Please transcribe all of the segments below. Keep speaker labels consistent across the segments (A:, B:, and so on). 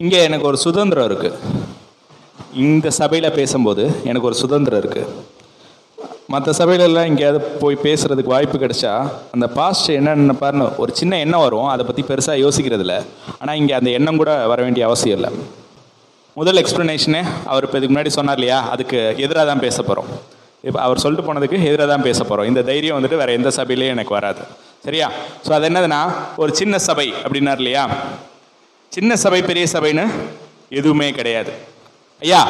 A: இங்கே எனக்கு ஒரு சுதந்திரம் இருக்குது இந்த சபையில் பேசும்போது எனக்கு ஒரு சுதந்திரம் இருக்குது மற்ற சபையிலெல்லாம் எங்கேயாவது போய் பேசுகிறதுக்கு வாய்ப்பு கிடைச்சா அந்த பாஸ்ட் என்னென்ன பாருன்னு ஒரு சின்ன எண்ணம் வரும். அதை பற்றி பெருசாக யோசிக்கிறதில்ல. ஆனால் இங்கே அந்த எண்ணம் கூட வர வேண்டிய அவசியம் இல்லை. முதல் எக்ஸ்ப்ளனேஷனே அவர் இப்போ இதுக்கு முன்னாடி சொன்னார் இல்லையா அதுக்கு எதிராக தான் பேச போகிறோம் இப்போ அவர் சொல்லிட்டு போனதுக்கு எதிராக தான் பேச போகிறோம் இந்த தைரியம் வந்துட்டு வேறு எந்த சபையிலையும் எனக்கு வராது. சரியா? ஸோ அது என்னதுன்னா ஒரு சின்ன சபை அப்படின்னார் இல்லையா? சின்ன சபை பெரிய சபைன்னு எதுவுமே கிடையாது. ஐயா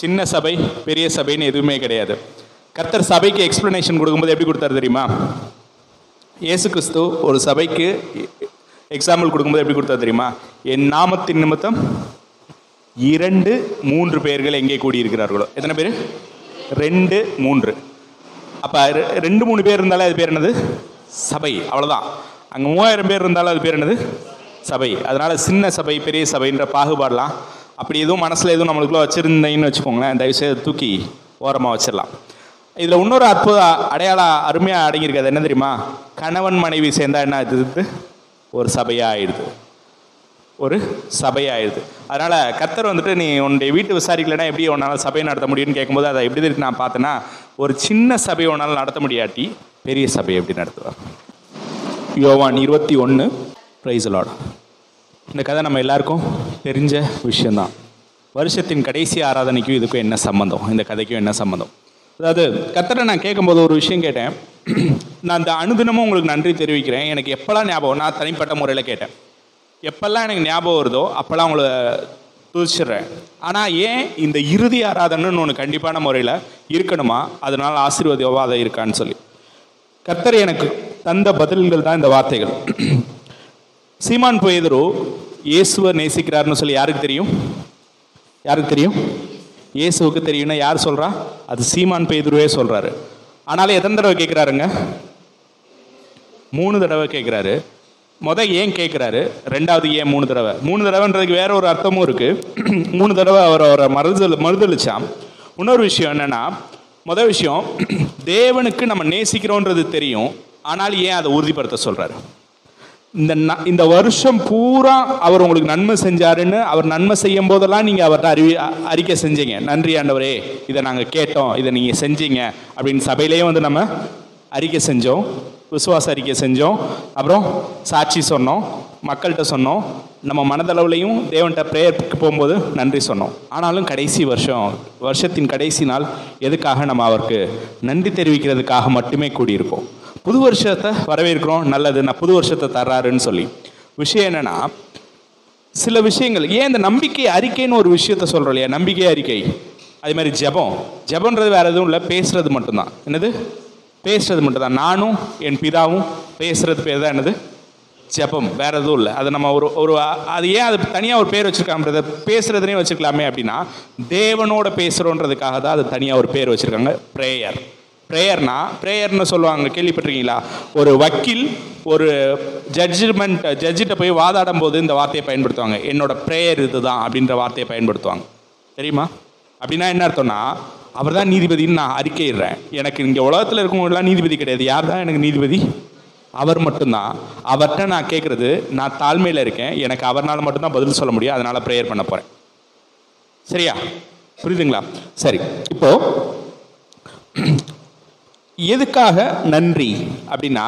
A: சின்ன சபை பெரிய சபைன்னு எதுவுமே கிடையாது. கர்த்தர் சபைக்கு எக்ஸ்ப்ளனேஷன் கொடுக்கும்போது எப்படி கொடுத்தாரு தெரியுமா? இயேசு கிறிஸ்து ஒரு சபைக்கு எக்ஸாம்பிள் கொடுக்கும்போது எப்படி கொடுத்தா தெரியுமா? என் நாமத்தின் நிமித்தம் இரண்டு மூன்று பேர்கள் எங்கே கூடியிருக்கிறார்களோ. எத்தனை பேர்? ரெண்டு மூன்று. அப்போ ரெண்டு மூணு பேர் இருந்தாலே அது பேர் என்னது? சபை. அவ்வளோதான் அங்கே மூவாயிரம் பேர் இருந்தாலும் அது பேர் என்னது? சபை. அதனால சின்ன சபை பெரிய சபைன்ற பாகுபாடலாம் அப்படி எதுவும் மனசில் எதுவும் நம்மளுக்குள்ள வச்சுருந்தீங்கன்னு வச்சுக்கோங்களேன். தயவுசெய்து தூக்கி ஓரமாக வச்சிடலாம். இதில் இன்னொரு அற்புத அடையாள அருமையாக அடங்கியிருக்காது என்ன தெரியுமா? கணவன் மனைவி சேர்ந்தா என்ன ஆயிடுது? ஒரு சபையாக ஆயிடுது ஒரு சபையாயிடுது. அதனால் கத்தர் வந்துட்டு நீ உன்னுடைய வீட்டு விசாரிக்கலைன்னா எப்படி உன்னால் சபையை நடத்த முடியும்னு கேட்கும்போது அதை எப்படி நான் பார்த்தேன்னா ஒரு சின்ன சபையை உன்னால் நடத்த முடியாட்டி பெரிய சபையை எப்படி நடத்துவார்? யோவான் இருபத்தி ஒன்று ப்ரைஸலோட இந்த கதை நம்ம எல்லாருக்கும் தெரிஞ்ச விஷயந்தான் வருஷத்தின் கடைசி ஆராதனைக்கும் இதுக்கும் என்ன சம்மந்தம் இந்த கதைக்கும் என்ன சம்மந்தம் அதாவது கத்தரை நான் கேட்கும்போது ஒரு விஷயம் கேட்டேன். நான் அந்த அனுதினமும் உங்களுக்கு நன்றி தெரிவிக்கிறேன். எனக்கு எப்போல்லாம் ஞாபகம் நான் தனிப்பட்ட முறையில் கேட்டேன். எப்போல்லாம் எனக்கு ஞாபகம் வருதோ அப்போல்லாம் உங்களை துதிச்சிடுறேன். ஆனால் ஏன் இந்த இறுதி ஆராதனைன்னு ஒன்று கண்டிப்பான முறையில் இருக்கணுமா? அதனால் ஆசீர்வாதவாதம் இருக்கான்னு சொல்லி. கத்தர் எனக்கு தந்த பதில்கள் தான் இந்த வார்த்தைகள். சீமான் பேதுரு இயேசுவை நேசிக்கிறாருன்னு சொல்லி யாருக்கு தெரியும்? யாருக்கு தெரியும்? இயேசுவுக்கு தெரியும்னா யார் சொல்றா? அது சீமான் பேதுருவே சொல்றாரு. ஆனாலும் எத்தனை தடவை கேட்குறாருங்க மூணு தடவை கேட்குறாரு முத ஏன் கேட்குறாரு ரெண்டாவது ஏன் மூணு தடவை? மூணு தடவைன்றதுக்கு வேற ஒரு அர்த்தமும் இருக்கு. மூணு தடவை அவர் அவரை மறுதல் மறுதளிச்சான் இன்னொரு விஷயம் என்னன்னா முத விஷயம் தேவனுக்கு நம்ம நேசிக்கிறோன்றது தெரியும். ஆனால் ஏன் அதை உறுதிப்படுத்த சொல்றாரு? இந்த இந்த வருஷம் பூரா அவர் உங்களுக்கு நன்மை செஞ்சாருன்னு அவர் நன்மை செய்யும் போதெல்லாம் நீங்க அவர்கிட்ட அறிவி அறிக்கை செஞ்சீங்க. நன்றி ஆண்டவரே இதை நாங்க கேட்டோம் இதை நீங்க செஞ்சீங்க அப்படின்னு சபையிலேயே வந்து நம்ம அறிக்கை செஞ்சோம் விசுவாச அறிக்கை செஞ்சோம் அப்புறம் சாட்சி சொன்னோம் மக்கள்கிட்ட சொன்னோம் நம்ம மனதளவுலையும் தேவன்கிட்ட ப்ரேயருக்கு போகும்போது நன்றி சொன்னோம். ஆனாலும் கடைசி வருஷம் வருஷத்தின் கடைசி நாள் எதுக்காக நம்ம அவருக்கு நன்றி தெரிவிக்கிறதுக்காக மட்டுமே கூடியிருக்கோம். புது வருஷத்தை வரவேற்கிறோம் நல்லது நான் புது வருஷத்தை தர்றாருன்னு சொல்லி. விஷயம் என்னன்னா சில விஷயங்கள் ஏன் இந்த நம்பிக்கை அறிக்கைன்னு ஒரு விஷயத்த சொல்கிறோம் இல்லையா? நம்பிக்கை அறிக்கை. அதே மாதிரி ஜெபம். ஜெபம்ன்றது வேற எதுவும் இல்லை பேசுறது மட்டும்தான். என்னது? பேசுறது மட்டும்தான். நானும் என் பிதாவும் பேசுறது பேர் தான் என்னது? ஜெபம். வேற எதுவும் இல்லை. அது நம்ம ஒரு ஒரு அது ஏன் அது தனியாக ஒரு பேர் வச்சிருக்காங்க பேசுறதுனே வச்சுக்கலாமே அப்படின்னா தேவனோட பேசுறோன்றதுக்காக தான் அது தனியாக ஒரு பேர் வச்சுருக்காங்க. ப்ரேயர் ப்ரேயர்னா ப்ரேயர்னு சொல்லுவாங்க கேள்விப்பட்டிருக்கீங்களா? ஒரு வக்கீல் ஒரு ஜட்ஜ்மெண்ட் ஜட்ஜிட்ட போய் வாதாடும் போது இந்த வார்த்தையை பயன்படுத்துவாங்க. என்னோட ப்ரேயர் இதுதான் அப்படின்ற வார்த்தையை பயன்படுத்துவாங்க. தெரியுமா? அப்படின்னா என்ன அர்த்தம்னா அவர் தான் நீதிபதின்னு நான் அறிக்கையிடுறேன். எனக்கு இங்கே உலகத்தில் இருக்கவங்களாம் நீதிபதி கிடையாது. யார் தான் எனக்கு நீதிபதி? அவர் மட்டும்தான். அவர்கிட்ட நான் கேட்குறது நான் தாழ்மையில் இருக்கேன். எனக்கு அவர்னால் மட்டும்தான் பதில் சொல்ல முடியும். அதனால் ப்ரேயர் பண்ண போகிறேன் சரியா? புரியுதுங்களா? சரி. இப்போது எதுக்காக நன்றி? அப்படின்னா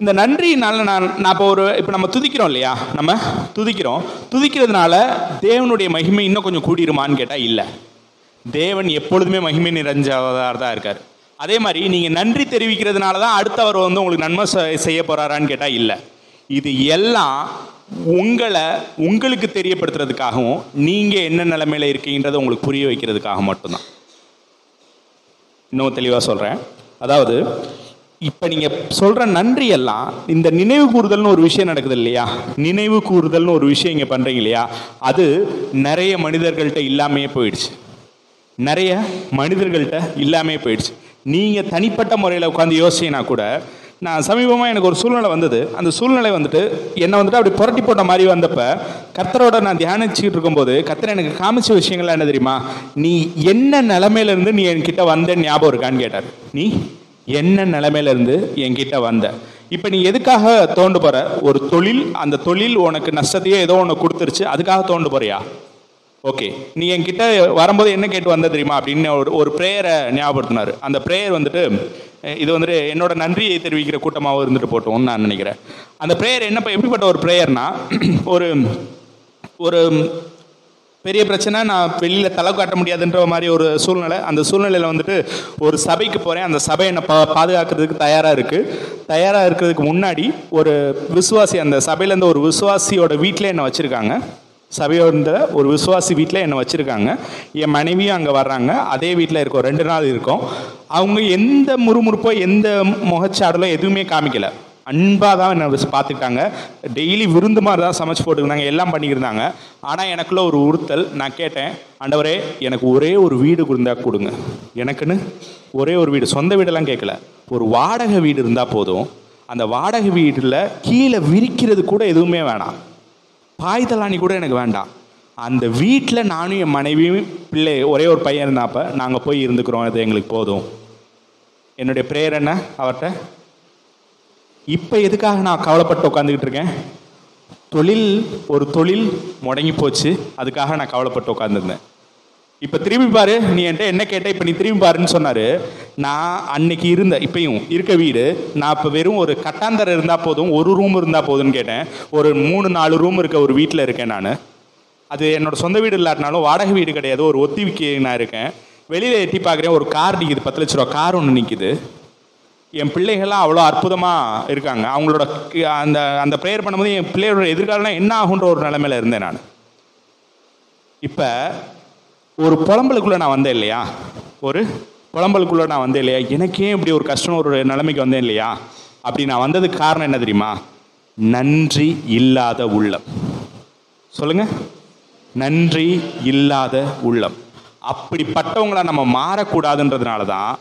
A: இந்த நன்றினால நான் நான் இப்போ ஒரு இப்போ நம்ம துதிக்கிறோம் இல்லையா? நம்ம துதிக்கிறோம். துதிக்கிறதுனால தேவனுடைய மகிமை இன்னும் கொஞ்சம் கூடிருமான்னு கேட்டால் இல்லை. தேவன் எப்பொழுதுமே மகிமை நிறைஞ்சவராக தான் இருக்கார். அதே மாதிரி நீங்கள் நன்றி தெரிவிக்கிறதுனால தான் அடுத்தவர் வந்து உங்களுக்கு நன்மை செய்ய போகிறாரான்னு கேட்டால் இல்லை. இது எல்லாம் உங்களை உங்களுக்கு தெரியப்படுத்துறதுக்காகவும் நீங்கள் என்ன நிலைமையில் இருக்கீங்கன்றதை உங்களுக்கு புரிய வைக்கிறதுக்காக மட்டும்தான். இன்னும் தெளிவாக சொல்கிறேன் அதாவது இப்போ நீங்கள் சொல்கிற நன்றி எல்லாம் இந்த நினைவு கூறுதல்னு ஒரு விஷயம் நடக்குது இல்லையா? நினைவு கூறுதல்னு ஒரு விஷயம் இங்கே பண்ணுறீங்க இல்லையா? அது நிறைய மனிதர்கள்ட்ட இல்லாமையே போயிடுச்சு. நிறைய மனிதர்கள்ட்ட இல்லாமே போயிடுச்சு. நீங்கள் தனிப்பட்ட முறையில் உட்காந்து யோசிச்சிங்கன்னா கூட நான் சமீபமாக எனக்கு ஒரு சூழ்நிலை வந்தது. அந்த சூழ்நிலை வந்துட்டு என்னை வந்துட்டு அப்படி புரட்டி போட்ட மாதிரி வந்தப்ப கத்தரோட நான் தியானிச்சுக்கிட்டு இருக்கும்போது கத்தர் எனக்கு காமிச்ச விஷயங்கள்லாம் என்ன தெரியுமா? நீ என்ன நிலமையிலேருந்து நீ என்கிட்ட வந்த ஞாபகம் இருக்கான்னு கேட்டார். நீ என்ன நிலமையிலேருந்து என்கிட்ட வந்த? இப்போ நீ எதுக்காக தோண்டு போற? ஒரு தொழில் அந்த தொழில் உனக்கு நஷ்டத்தையே ஏதோ ஒன்று கொடுத்துருச்சு அதுக்காக தோண்டு போறியா? ஓகே நீ என்கிட்ட வரும்போது என்ன கேட்டு வந்த தெரியுமா? அப்படின்னு ஒரு ஒரு ப்ரேயரை ஞாபகப்படுத்தினாரு. அந்த ப்ரேயர் வந்துட்டு இது வந்துட்டு என்னோட நன்றியை தெரிவிக்கிற கூட்டமாகவும் இருந்துட்டு போட்டோம்னு நான் நினைக்கிறேன். அந்த ப்ரேயர் என்ன எப்படிப்பட்ட ஒரு ப்ரேயர்னா ஒரு ஒரு பெரிய பிரச்சனை நான் வெளியில் தலை காட்ட முடியாதுன்ற மாதிரி ஒரு சூழ்நிலை. அந்த சூழ்நிலையில் வந்துட்டு ஒரு சபைக்கு போகிறேன் அந்த சபை என்னை பா பாதுகாக்கிறதுக்கு தயாராக இருக்குது தயாராக இருக்கிறதுக்கு முன்னாடி ஒரு விசுவாசி அந்த சபையிலேருந்து ஒரு விசுவாசியோட வீட்டில் என்னை வச்சுருக்காங்க. சபையோன்ற ஒரு விசுவாசி வீட்டில் என்னை வச்சுருக்காங்க. என் மனைவியும் அங்கே வர்றாங்க. அதே வீட்டில் இருக்கோம். ரெண்டு நாள் இருக்கோம். அவங்க எந்த முறுமுறுப்போ எந்த முகச்சாடலோ எதுவுமே காமிக்கல. அன்பாக தான் என்னை பார்த்துக்கிட்டாங்க. டெய்லி விருந்து மாதிரி தான் சமைச்சு போட்டுருந்தாங்க எல்லாம் பண்ணிக்கிருந்தாங்க. ஆனால் எனக்குள்ள ஒரு உறுத்தல். நான் கேட்டேன் ஆண்டவரே எனக்கு ஒரே ஒரு வீடு இருந்தா கொடுங்க. எனக்குன்னு ஒரே ஒரு வீடு. சொந்த வீடெல்லாம் கேட்கல. ஒரு வாடகை வீடு இருந்தால் போதும். அந்த வாடகை வீட்டில் கீழே விரிக்கிறது கூட எதுவுமே வேணாம். பாய் தலாணி கூட எனக்கு வேண்டாம். அந்த வீட்டில் நானும் என் மனைவியும் பிள்ளை ஒரே ஒரு பையன் இருந்தாப்ப நாங்கள் போய் இருந்துக்கிறோம். அது எங்களுக்கு போதும். என்னுடைய ப்ரேயர் என்ன? அவர்கிட்ட இப்போ எதுக்காக நான் கவலைப்பட்டு உட்காந்துக்கிட்டு இருக்கேன்? தொழில் ஒரு தொழில் முடங்கி போச்சு. அதுக்காக நான் கவலைப்பட்டு உட்காந்துருந்தேன் இப்போ திரும்பி பாரு நீ என்கிட்ட என்ன கேட்ட இப்போ நீ திரும்பி பாருன்னு சொன்னாரு. நான் அன்னைக்கு இருந்த இப்பயும் இருக்க வீடு நான் இப்போ வெறும் ஒரு கட்டாந்தரை இருந்தால் போதும் ஒரு ரூம் இருந்தால் போதும்னு கேட்டேன். ஒரு மூணு நாலு ரூம் இருக்க ஒரு வீட்டில் இருக்கேன் நான். அது என்னோட சொந்த வீடு இல்லாட்டினாலும் வாடகை வீடு கிடையாது ஒரு ஒத்திவிக்கு நான் இருக்கேன். வெளியில் எட்டி பார்க்குறேன் ஒரு கார் நிற்கிது பத்து லட்ச ரூபா கார் ஒன்று நிற்கிது என் பிள்ளைகள்லாம் அவ்வளோ அற்புதமாக இருக்காங்க. அவங்களோட அந்த அந்த ப்ரேயர் பண்ணும்போது என் பிள்ளையோட எதிர்காலம் என்ன ஆகுன்ற ஒரு நிலைமையில இருந்தேன் நான். இப்போ ஒரு புலம்பலுக்குள்ளே நான் வந்தேன் இல்லையா? ஒரு புலம்பலுக்குள்ளே நான் வந்தேன் இல்லையா? எனக்கே இப்படி ஒரு கஷ்டம் ஒரு நிலைமைக்கு வந்தேன் இல்லையா? அப்படி நான் வந்ததுக்கு காரணம் என்ன தெரியுமா? நன்றி இல்லாத உள்ளம். சொல்லுங்க. நன்றி இல்லாத உள்ளம். அப்படிப்பட்டவங்கள நம்ம மாறக்கூடாதுன்றதுனால தான்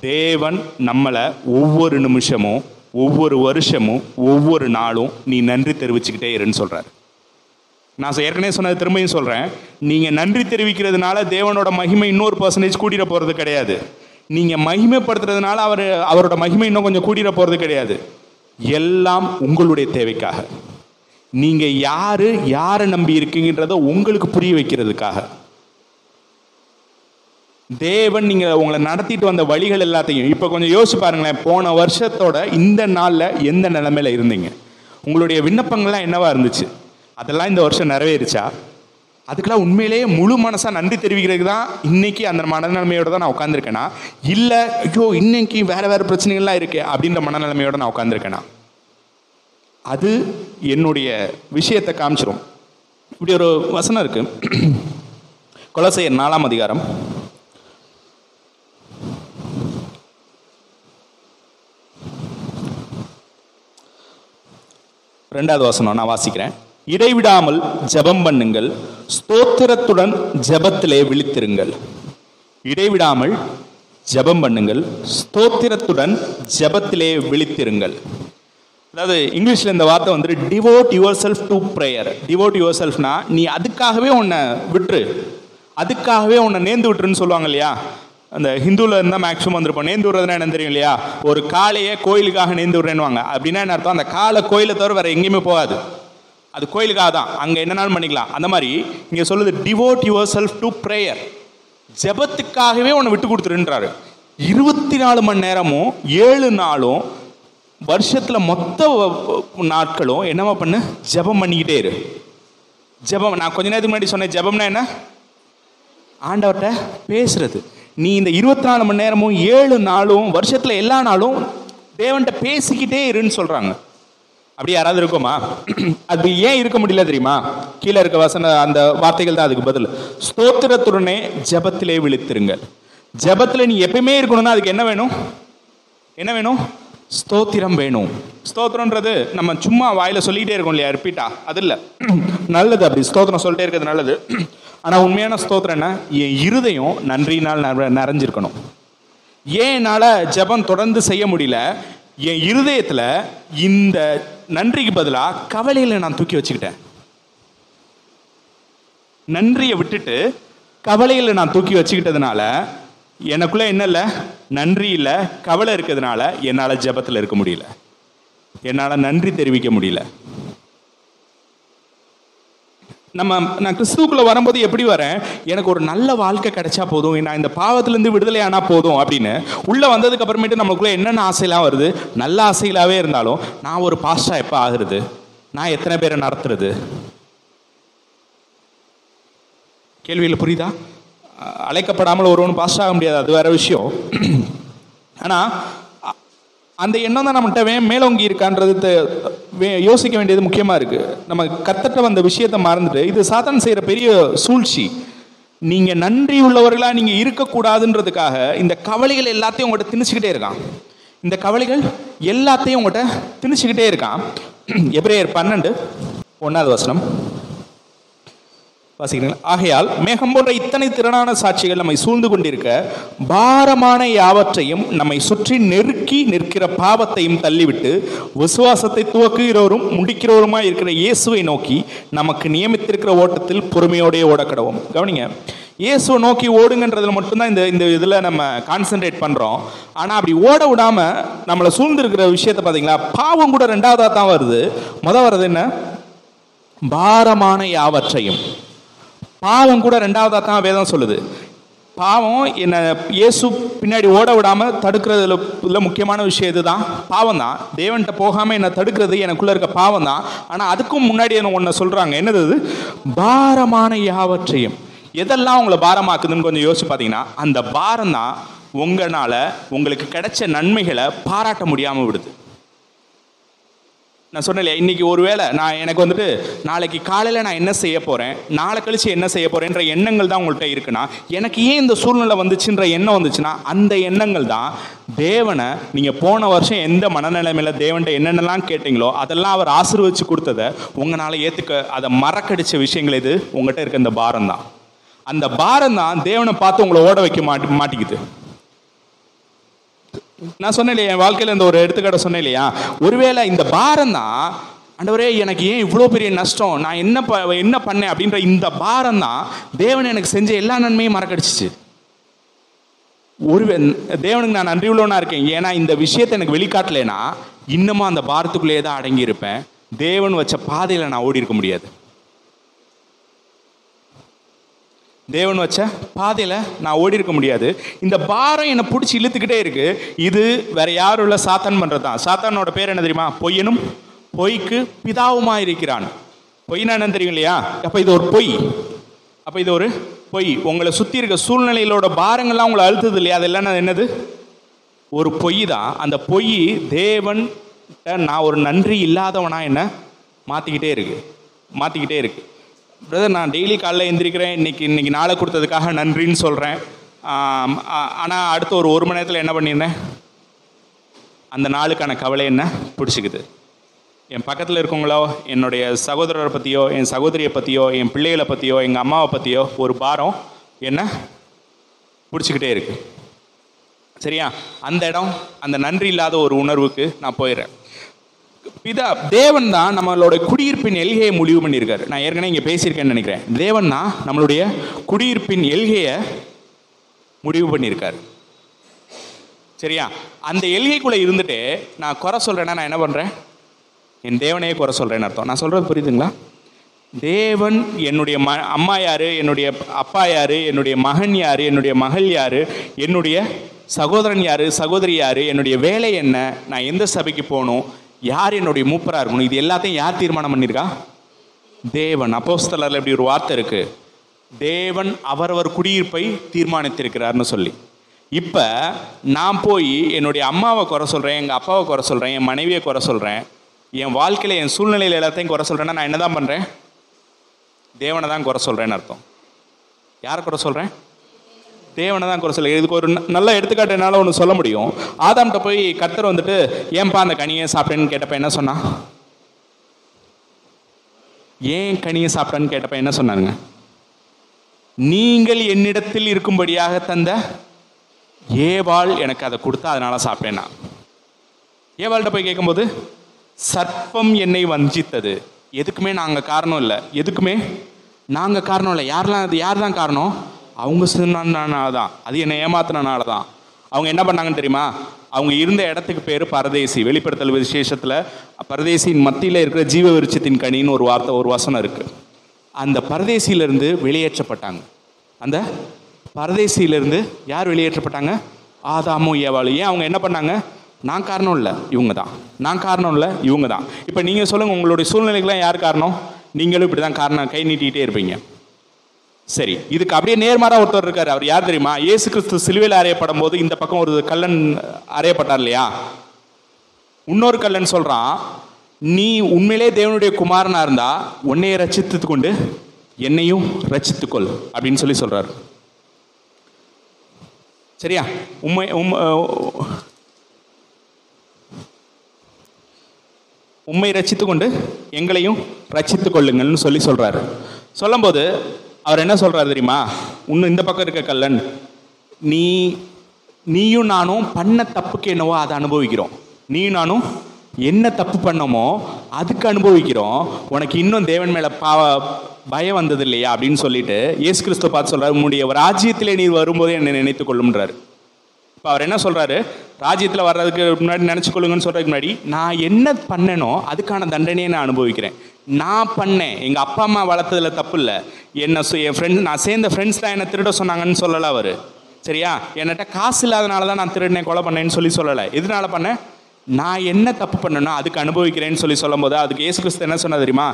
A: தேவன் நம்மளை ஒவ்வொரு நிமிஷமும் ஒவ்வொரு வருஷமும் ஒவ்வொரு நாளும் நீ நன்றி தெரிவிச்சுக்கிட்டே இருன்னு சொல்கிறார் நான் ஏற்கனவே சொன்னது திரும்பியும் சொல்கிறேன் நீங்கள் நன்றி தெரிவிக்கிறதுனால தேவனோட மகிமை இன்னொரு பர்சன்டேஜ் கூட்டிட போகிறது கிடையாது. நீங்கள் மகிமைப்படுத்துறதுனால அவர் அவரோட மகிமை இன்னும் கொஞ்சம் கூட்டிட போகிறது கிடையாது. எல்லாம் உங்களுடைய தேவைக்காக. நீங்கள் யாரு யாரை நம்பி இருக்கீங்கன்றத உங்களுக்கு புரிய வைக்கிறதுக்காக. தேவன் நீங்கள் உங்களை நடத்திட்டு வந்த வழிகள் எல்லாத்தையும் இப்போ கொஞ்சம் யோசிச்சு பாருங்களேன் போன வருஷத்தோட இந்த நாளில் எந்த நிலமையில இருந்தீங்க? உங்களுடைய விண்ணப்பங்கள்லாம் என்னவா இருந்துச்சு? அதெல்லாம் இந்த வருஷம் நிறைவேறுச்சா? அதுக்கெல்லாம் உண்மையிலேயே முழு மனசாக நன்றி தெரிவிக்கிறதுக்கு தான் இன்னைக்கு அந்த மனநிலைமையோட தான் நான் உட்காந்துருக்கேனா இல்லை ஐயோ இன்னைக்கு வேறு வேறு பிரச்சனைகள்லாம் இருக்குது அப்படின்ற மனநிலைமையோட நான் உட்காந்துருக்கேனா அது என்னுடைய விஷயத்தை காமிச்சிரும். இப்படி ஒரு வசனம் இருக்கு. கொலசையர் நாலாம் அதிகாரம். ரெண்டாவது வசனம் நான் வாசிக்கிறேன். இடைவிடாமல் ஜெபம் பண்ணுங்கள். ஸ்தோத்திரத்துடன் ஜபத்திலே விழித்திருங்கள். இடைவிடாமல் ஜெபம் பண்ணுங்கள். ஸ்தோத்திரத்துடன் ஜபத்திலே விழித்திருங்கள். அதாவது இங்கிலீஷ்ல இந்த வார்த்தை வந்து devote yourself to prayer devote your செல்ஃப்னா நீ அதுக்காகவே உன்னை விட்டுரு. அதுக்காகவே உன்னை நேர்ந்து விட்டுருன்னு சொல்லுவாங்க இல்லையா? அந்த ஹிந்துல இருந்தால் மேக்ஸிமம் வந்திருப்போம். நேர்ந்து விடுறதுனா என்ன தெரியும் இல்லையா? ஒரு காலையே கோயிலுக்காக நேர்ந்து விடுறேன்னுவாங்க. அப்படின்னா என்ன அர்த்தம்? அந்த காலை கோயிலை தவிர வேற எங்கேயுமே போகாது. அது கோயிலுக்காக தான் அங்கே என்னனாலும் பண்ணிக்கலாம். அந்த மாதிரி இங்கே சொல்லுது devote yourself to prayer ஜெபத்துக்காகவே உன்னை விட்டு கொடுத்துருன்றாரு. இருபத்தி நாலு மணி நேரமும் ஏழு நாளும் வருஷத்தில் மொத்த நாட்களும் என்னவா பண்ணு? ஜெபம் பண்ணிக்கிட்டே இரு. ஜெபம் நான் கொஞ்ச நேரத்துக்கு முன்னாடி சொன்னேன் ஜெபம்னா என்ன? ஆண்டவர்கிட்ட பேசுறது. நீ இந்த இருபத்தி நாலு மணி நேரமும் ஏழு நாளும் வருஷத்தில் எல்லா நாளும் தேவன்கிட்ட பேசிக்கிட்டே இருன்னு சொல்கிறாங்க அப்படி யாராவது இருக்குமா? அது ஏன் இருக்க முடியல தெரியுமா? கீழே இருக்க வசன அந்த வார்த்தைகள் தான் அதுக்கு பதில். ஸ்தோத்திரத்துடனே ஜபத்திலே விழித்திருங்கள். ஜபத்தில் நீ எப்பயுமே இருக்கணும்னா அதுக்கு என்ன வேணும்? என்ன வேணும்? ஸ்தோத்திரம் வேணும். ஸ்தோத்திரன்றது நம்ம சும்மா வாயில சொல்லிக்கிட்டே இருக்கோம் இல்லையா? ரிப்பீட்டா அது இல்லை. நல்லது அப்படி. ஸ்தோத்திரம் சொல்லிட்டே இருக்கிறது நல்லது. ஆனால் உண்மையான ஸ்தோத்திரம் என்ன? என் இருதயம் நன்றியினால் நிறைஞ்சிருக்கணும். ஏன் என்னால் ஜெபம் தொடர்ந்து செய்ய முடியல என் இருதயத்தில் இந்த நன்றிக்கு பதிலா கவலையில நான் தூக்கி வச்சுக்கிட்டேன். நன்றியை விட்டுட்டு கவலையில் நான் தூக்கி வச்சுக்கிட்டதுனால எனக்குள்ள என்ன இல்லை? நன்றி இல்லை கவலை இருக்கிறதுனால என்னால் ஜெபத்தில் இருக்க முடியல. என்னால் நன்றி தெரிவிக்க முடியல. நம்ம நான் கிறிஸ்துவுக்குள்ள வரும்போது எப்படி வரேன்? எனக்கு ஒரு நல்ல வாழ்க்கை கிடைச்சா போதும். நான் இந்த பாவத்திலேருந்து விடுதலை ஆனா போதும் அப்படின்னு. உள்ள வந்ததுக்கு அப்புறமேட்டு நமக்குள்ள என்னென்ன ஆசையெல்லாம் வருது? நல்ல ஆசைகளாவே இருந்தாலும் நான் ஒரு பாஸ்டா எப்போ ஆகுறது? நான் எத்தனை பேரை நடத்துறது? கேள்வியில் புரியுதா? அழைக்கப்படாமல் ஒருவன் பாஸ்டா ஆக முடியாது. அது வேற விஷயம். ஆனால் அந்த எண்ணம் தான் நம்மகிட்ட மேலோங்கி இருக்கான்றது வே- யோசிக்க வேண்டியது முக்கியமாக இருக்குது நம்ம கத்தட்ட வந்த விஷயத்தை மறந்துட்டு இது சாத்தான் செய்கிற பெரிய சூழ்ச்சி. நீங்கள் நன்றி உள்ளவர்களாக நீங்கள் இருக்கக்கூடாதுன்றதுக்காக இந்த கவலைகள் எல்லாத்தையும் உங்கள்கிட்ட திணிச்சுக்கிட்டே இருக்கான். இந்த கவலைகள் எல்லாத்தையும் உங்கள்கிட்ட திணிச்சுக்கிட்டே இருக்கான். எப்ரேயர் பன்னெண்டு ஒன்றாவது வசனம். வாசிக்கிறீங்களா ஆகையால் மேகம் போன்ற இத்தனை திறனான சாட்சிகள் நம்மை சூழ்ந்து கொண்டிருக்க பாரமான யாவற்றையும் நம்மை சுற்றி நெருக்கி நிற்கிற பாவத்தையும் தள்ளிவிட்டு விசுவாசத்தை துவக்குகிறவரும் முடிக்கிறவருமாய் இருக்கிற இயேசுவை நோக்கி நமக்கு நியமித்திருக்கிற ஓட்டத்தில் பொறுமையோடைய ஓடக்கடவும். கவனிங்க இயேசுவை நோக்கி ஓடுங்கன்றதுல மட்டும்தான் இந்த இந்த இதில் நம்ம கான்சென்ட்ரேட் பண்ணுறோம் ஆனால் அப்படி ஓட விடாம நம்மளை சூழ்ந்திருக்கிற விஷயத்தை பார்த்தீங்களா பாவம் கூட ரெண்டாவதாக தான் வருது. முத வர்றது என்ன? பாரமான யாவற்றையும். பாவம் கூட ரெண்டாவதாக தான் வேதம் சொல்லுது. பாவம் என்னை இயேசு பின்னாடி ஓட விடாமல் தடுக்கிறதுல உள்ள முக்கியமான விஷயம் இதுதான். பாவம் தான் தேவன்கிட்ட போகாமல் என்னை தடுக்கிறது எனக்குள்ள இருக்க பாவம் தான் ஆனால் அதுக்கும் முன்னாடி என்ன ஒன்று சொல்கிறாங்க என்னது பாரமான யாவற்றையும். எதெல்லாம் உங்களை பாரமாக்குதுன்னு கொஞ்சம் யோசிச்சு பார்த்தீங்கன்னா அந்த பாரம் தான் உங்களால் உங்களுக்கு கிடைச்ச நன்மைகளை பாராட்ட முடியாமல் விடுது. நான் சொன்னேன் இன்னைக்கு ஒருவேளை நான் எனக்கு வந்துட்டு நாளைக்கு காலையில் நான் என்ன செய்ய போகிறேன் நாளை கழிச்சு என்ன செய்ய போகிறேன்ற எண்ணங்கள் தான் உங்கள்கிட்ட இருக்குன்னா எனக்கு ஏன் இந்த சூழ்நிலை வந்துச்சுன்ற எண்ணம் வந்துச்சுன்னா அந்த எண்ணங்கள் தான் தேவனை நீங்கள் போன வருஷம் எந்த மனநிலைமையில் தேவன்கிட்ட என்னென்னலாம் கேட்டீங்களோ அதெல்லாம் அவர் ஆசீர்வதிச்சு கொடுத்ததை உங்களால் ஏற்றுக்க அதை மறக்கடிச்ச விஷயங்கள் இது உங்கள்கிட்ட இருக்க இந்த பாரம் தான் அந்த பாரம் தான் தேவனை பார்த்து உங்களை ஓட வைக்க மாட்டி மாட்டிக்குது. நான் சொன்னேன் இல்லையா என் வாழ்க்கையில் இந்த ஒரு எடுத்துக்காட்ட சொன்னேன் இல்லையா ஒருவேளை இந்த பாரம் தான் ஆண்டவரே எனக்கு ஏன் இவ்வளோ பெரிய நஷ்டம்? நான் என்ன ப என்ன பண்ணேன் அப்படின்ற இந்த பாரம் தான் தேவன் எனக்கு செஞ்ச எல்லா நன்மையும் மறக்கடிச்சிச்சு. ஒரு தேவனுக்கு நான் நன்றி உள்ளவனா இருக்கேன். ஏன்னா இந்த விஷயத்தை எனக்கு வெளிக்காட்டலைன்னா இன்னமும் அந்த பாரத்துக்குள்ளேயே தான் அடங்கியிருப்பேன். தேவன் வச்ச பாதையில் நான் ஓடி இருக்க முடியாது. தேவன் வச்ச பாதையில் நான் ஓடி இருக்க முடியாது. இந்த பாரம் என்னை பிடிச்சி இழுத்துக்கிட்டே இருக்கு. இது வேற யாரும் இல்லை சாத்தான் பண்ணுறது தான் சாத்தானோட பேர் என்ன தெரியுமா? பொய்யனும் பொய்க்கு பிதாவுமா இருக்கிறான். பொய்னா என்னன்னு தெரியும் இல்லையா? அப்போ இது ஒரு பொய். அப்போ இது ஒரு பொய். உங்களை சுற்றி இருக்க சூழ்நிலையிலோட பாரங்கள்லாம் உங்களை அழுத்துது இல்லையா? அதெல்லாம் என்னது? ஒரு பொய் தான் அந்த பொய் தேவன் நான் ஒரு நன்றி இல்லாதவனா என்ன? மாற்றிக்கிட்டே இருக்கு. மாற்றிக்கிட்டே இருக்குது பிரதர் நான் டெய்லி காலைல எந்திரிக்கிறேன். இன்னைக்கு இன்னைக்கு நாளை கொடுத்ததுக்காக நன்றின்னு சொல்கிறேன் ஆனால் அடுத்த ஒரு ஒரு மணி நேரத்தில் என்ன பண்ணியிருந்தேன் அந்த நாளுக்கான கவலை என்ன? பிடிச்சிக்குது. என் பக்கத்தில் இருக்கவங்களோ என்னுடைய சகோதரரை பற்றியோ என் சகோதரியை பற்றியோ என் பிள்ளைகளை பற்றியோ எங்கள் அம்மாவை பற்றியோ ஒரு பாரம் என்ன? பிடிச்சிக்கிட்டே இருக்கு. சரியா? அந்த இடம் அந்த நன்றி இல்லாத ஒரு உணர்வுக்கு நான் போயிடுறேன். பிதா தேவன் தான் நம்மளோட குடியிருப்பின் எல்கையை முடிவு பண்ணியிருக்காரு. நான் ஏற்கனவே இங்கே பேசியிருக்கேன்னு நினைக்கிறேன். தேவன் தான் நம்மளுடைய குடியிருப்பின் எல்கையை முடிவு பண்ணியிருக்காரு. சரியா? அந்த எல்கைக்குள்ளே இருந்துட்டு நான் குறை சொல்கிறேன்னா நான் என்ன பண்ணுறேன் என் தேவனையே குறை சொல்கிறேன்னு அர்த்தம். நான் சொல்கிறது புரியுதுங்களா? தேவன் என்னுடைய ம அம்மா யார்? என்னுடைய அப்பா யார்? என்னுடைய மகன் யார்? என்னுடைய மகள் யார்? என்னுடைய சகோதரன் யார்? சகோதரி யார்? என்னுடைய வேலை என்ன? நான் எந்த சபைக்கு போகணும்? யார் என்னுடைய மூப்பராக இருக்கணும்? இது எல்லாத்தையும் யார் தீர்மானம் பண்ணியிருக்கா? தேவன். அப்போஸ்தலரில் இப்படி ஒரு வார்த்தை இருக்கு. தேவன் அவரவர் குடியிருப்பை தீர்மானித்திருக்கிறார்னு சொல்லி. இப்போ நான் போய் என்னுடைய அம்மாவை குறை சொல்கிறேன் எங்கள் அப்பாவை குறை சொல்கிறேன் என் மனைவியை குறை சொல்கிறேன் என் வாழ்க்கையில் என் சூழ்நிலையில் எல்லாத்தையும் குறை சொல்கிறேன்னா நான் என்ன தான் பண்ணுறேன் தேவனை தான் குறை சொல்கிறேன்னு அர்த்தம். யாரை குறை சொல்கிறேன் தேவனை தான் குறை சொல்ல. இதுக்கு ஒரு நல்ல எடுத்துக்காட்டு என்னால் ஒன்று சொல்ல முடியும். ஆதாம்கிட்ட போய் கத்தர் வந்துட்டு ஏன்பா அந்த கனியை சாப்பிட்டேன்னு கேட்டப்ப என்ன சொன்னா? ஏன் கனியை சாப்பிட்டேன்னு கேட்டப்ப என்ன சொன்னாங்க நீங்கள் என்னிடத்தில் இருக்கும்படியாக தந்த ஏவாள் எனக்கு அதை கொடுத்தா அதனால சாப்பிட்டேன்னா. ஏவாள்கிட்ட போய் கேட்கும்போது சர்ப்பம் என்னை வஞ்சித்தது. எதுக்குமே நாங்கள் காரணம் இல்லை. எதுக்குமே? நாங்கள் காரணம் இல்லை. யாரெல்லாம் அது யார் தான் காரணம்? அவங்க சொன்னனால தான் அது என்னை ஏமாத்தினால தான் அவங்க என்ன பண்ணாங்கன்னு தெரியுமா? அவங்க இருந்த இடத்துக்கு பேர் பரதேசி. வெளிப்படுத்தல் விசேஷத்தில் பரதேசியின் மத்தியில் இருக்கிற ஜீவ விருட்சத்தின் கனின்னு ஒரு வார்த்தை ஒரு வசனம் இருக்குது அந்த பரதேசியிலிருந்து வெளியேற்றப்பட்டாங்க. அந்த பரதேசியிலிருந்து யார் வெளியேற்றப்பட்டாங்க? ஆதாமும் ஏவாளும். ஏன் அவங்க என்ன பண்ணாங்க? நான் காரணம் இல்லை இவங்க தான் நான் காரணம் இல்லை இவங்க தான் இப்போ நீங்கள் சொல்லுங்கள் உங்களுடைய சூழ்நிலைக்கெல்லாம் யார் காரணம்? நீங்களும் இப்படி தான் காரணம் கை நீட்டிகிட்டே இருப்பீங்க. சரி இதுக்கு அப்படியே நேர்மாறா ஒருத்தர் இருக்காரு. அவர் யார் தெரியுமா? இயேசு கிறிஸ்து சிலுவையில் அறையப்படும் போது இந்த பக்கம் ஒரு கல்லன் அறையப்பட்டார் இல்லையா? இன்னொரு கல்லன் சொல்றான் நீ உண்மையிலே தேவனுடைய குமாரனா இருந்தா உன்னைய ரச்சித்து கொண்டு என்னையும் ரச்சித்துக்கொள் அப்படின்னு சொல்லி சொல்றாரு. சரியா? உண்மை உண்மை உண்மை ரச்சித்து கொண்டு எங்களையும் ரச்சித்து கொள்ளுங்கள்னு சொல்லி சொல்றாரு. சொல்லும்போது அவர் என்ன சொல்றாரு தெரியுமா? இன்னும் இந்த பக்கம் இருக்க கல்லன் நீ நீயும் நானும் பண்ண தப்புக்கு என்னவோ அதை அனுபவிக்கிறோம். நீயும் நானும் என்ன தப்பு பண்ணமோ அதுக்கு அனுபவிக்கிறோம். உனக்கு இன்னும் தேவன் மேல பாவ பயம் வந்தது இல்லையா? அப்படின்னு சொல்லிட்டு ஏசு கிறிஸ்துவ பார்த்து சொல்றாரு உன்னுடைய ராஜ்யத்திலே நீர் வரும்போதே என்னை நினைத்துக் கொள்ளும்ன்றாரு. இப்போ அவர் என்ன சொல்றாரு? ராஜ்யத்தில் வர்றதுக்கு முன்னாடி நினச்சிக்கொள்ளுங்கன்னு சொல்றதுக்கு முன்னாடி நான் என்ன பண்ணனோ அதுக்கான தண்டனையை நான் அனுபவிக்கிறேன். நான் பண்ணேன். எங்கள் அப்பா அம்மா வளர்த்ததில் தப்பு இல்லை என்ன என் ஃப்ரெண்ட் நான் சேர்ந்த ஃப்ரெண்ட்ஸ் தான் என்னை திருட சொன்னாங்கன்னு சொல்லலை அவர். சரியா? என்கிட்ட காசு இல்லாதனால தான் நான் திருடினேன் கொலை பண்ணேன்னு சொல்லி சொல்லலை. எதனால பண்ணேன்? நான் என்ன தப்பு பண்ணனோ அதுக்கு அனுபவிக்கிறேன்னு சொல்லி சொல்லும்போது அதுக்கு இயேசு கிறிஸ்து என்ன சொன்னா தெரியுமா?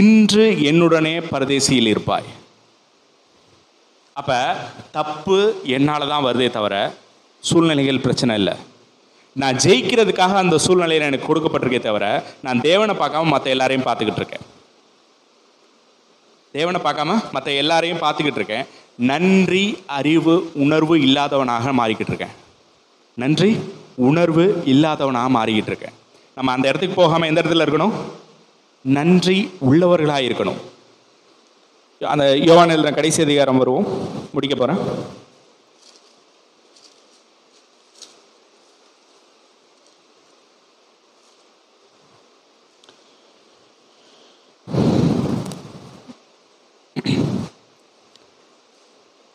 A: இன்று என்னுடனே பரதேசியில் இருப்பாய். அப்போ தப்பு என்னால் தான் வருதே தவிர சூழ்நிலைகள் பிரச்சனை இல்லை. நான் ஜெயிக்கிறதுக்காக அந்த சூழ்நிலையில் எனக்கு கொடுக்கப்பட்டிருக்கே தவிர நான் தேவனை பார்க்காம மற்ற எல்லாரையும் பார்த்துக்கிட்டு இருக்கேன். தேவனை பார்க்காம மற்ற எல்லாரையும் பார்த்துக்கிட்டு இருக்கேன். நன்றி அறிவு உணர்வு இல்லாதவனாக மாறிக்கிட்டு இருக்கேன். நன்றி உணர்வு இல்லாதவனாக மாறிக்கிட்டு இருக்கேன். நம்ம அந்த இடத்துக்கு போகாமல் எந்த இடத்துல இருக்கணும்? நன்றி உள்ளவர்களாக இருக்கணும். அந்த யோகா நிலையில் கடைசி அதிகாரம் வருவோம். முடிக்க போகிறேன்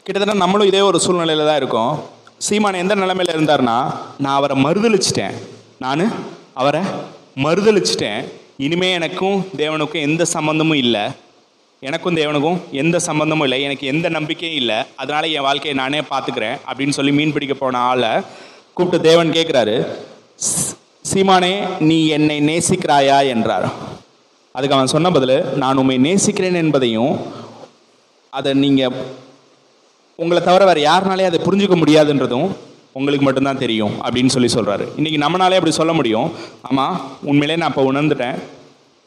A: கிட்டத்தட்ட நம்மளும் இதே ஒரு சூழ்நிலையில தான் இருக்கோம். சீமான் எந்த நிலைமையில இருந்தார்னா நான் அவரை மறுதளிச்சிட்டேன் நான் அவரை மறுதளிச்சிட்டேன் இனிமே எனக்கும் தேவனுக்கும் எந்த சம்பந்தமும் இல்லை. எனக்கும் தேவனுக்கும் எந்த சம்பந்தமும் இல்லை. எனக்கு எந்த நம்பிக்கையும் இல்லை. அதனால என் வாழ்க்கையை நானே பார்த்துக்கிறேன் அப்படின்னு சொல்லி மீன் பிடிக்க போன ஆளை கூப்பிட்டு தேவன் கேட்குறாரு சீமானே நீ என்னை நேசிக்கிறாயா என்றார். அதுக்கு அவன் சொன்ன பதில் நான் உம்மை நேசிக்கிறேன் என்பதையும் அதை நீங்கள் உங்களை தவிர வேறு யாருனாலே அதை புரிஞ்சுக்க முடியாதுன்றதும் உங்களுக்கு மட்டும்தான் தெரியும் அப்படின்னு சொல்லி சொல்கிறாரு இன்றைக்கி நம்மளாலே அப்படி சொல்ல முடியும். ஆமாம் உண்மையிலே நான் இப்போ உணர்ந்துட்டேன்.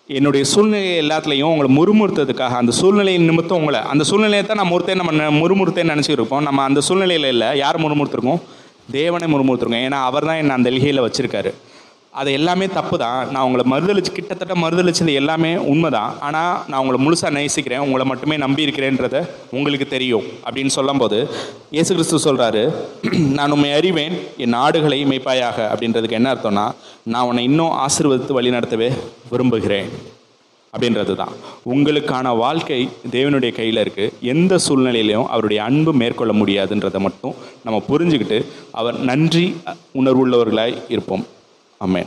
A: என்னுடைய சூழ்நிலை எல்லாத்துலேயும் உங்களை முறுமுறுத்ததுக்காக அந்த சூழ்நிலையின் நிமித்தம் உங்களை அந்த சூழ்நிலையை தான் நான் முறுத்தே நம்ம ந- முறுமுறுத்தேன்னு நினச்சிருப்போம் நம்ம அந்த சூழ்நிலையில் இல்லை யார் முறுமுறுத்துருக்கோம்? தேவனை முறுமுறுத்துருக்கோம். ஏன்னா அவர் தான் என்னை அந்த எல்கையில் வச்சுருக்காரு. அது எல்லாமே தப்பு தான் நான் உங்களை மறுதளிச்சு கிட்டத்தட்ட மறுதளிச்சது எல்லாமே உண்மைதான். ஆனால் நான் உங்களை முழுசாக நேசிக்கிறேன். உங்களை மட்டுமே நம்பியிருக்கிறேன்றத உங்களுக்கு தெரியும் அப்படின்னு சொல்லும்போது இயேசு கிறிஸ்து சொல்கிறாரு நான் உண்மை அறிவேன். என் நாடுகளை மெய்ப்பாயாக. அப்படின்றதுக்கு என்ன அர்த்தம்னா நான் உன்னை இன்னும் ஆசீர்வதித்து வழிநடத்தவே விரும்புகிறேன். அப்படின்றது தான் உங்களுக்கான வாழ்க்கை தேவனுடைய கையில் இருக்குது எந்த சூழ்நிலையிலையும் அவருடைய அன்பு மேற்கொள்ள முடியாதுன்றதை மட்டும் நம்ம புரிஞ்சுக்கிட்டு அவர் நன்றி உணர்வுள்ளவர்களாய் இருப்போம். Amén.